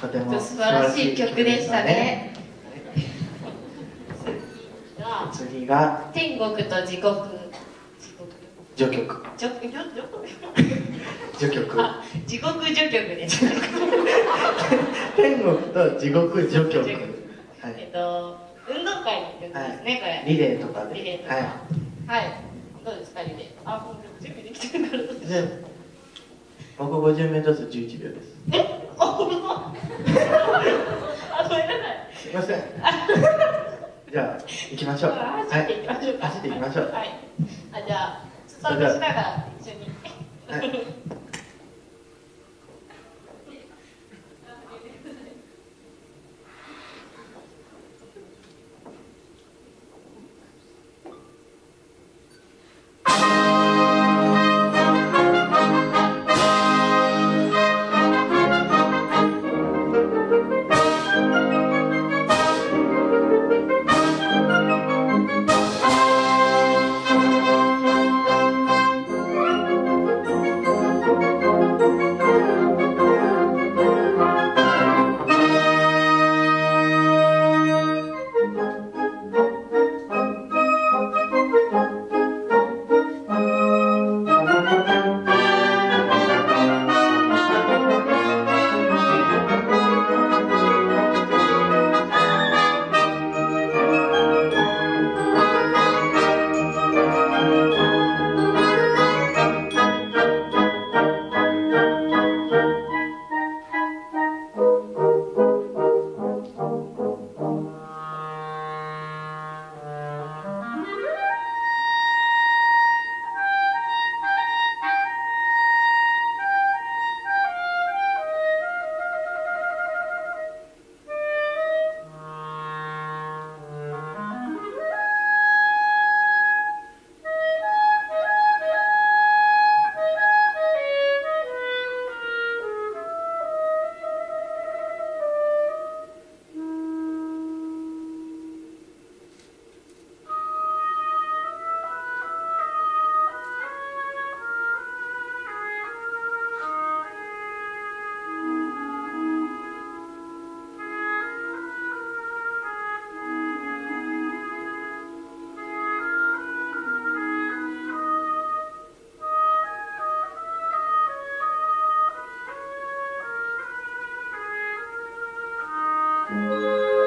とても素晴らしい曲でしたね。次が天国と地獄。序曲序曲序曲あ地獄序曲です天国と地獄序曲はいえっと運動会の曲ですね、これリレーとかでリレーとかははい、どうですかリレーあもう準備できてるからいで僕 50m ずつ11秒ですえごめんなさい。すいません。じゃあ行きましょう。あ走ってい。きましょうか。はい、走っていきましょう。はい。あじゃあスタートしながら一緒に。はい「Música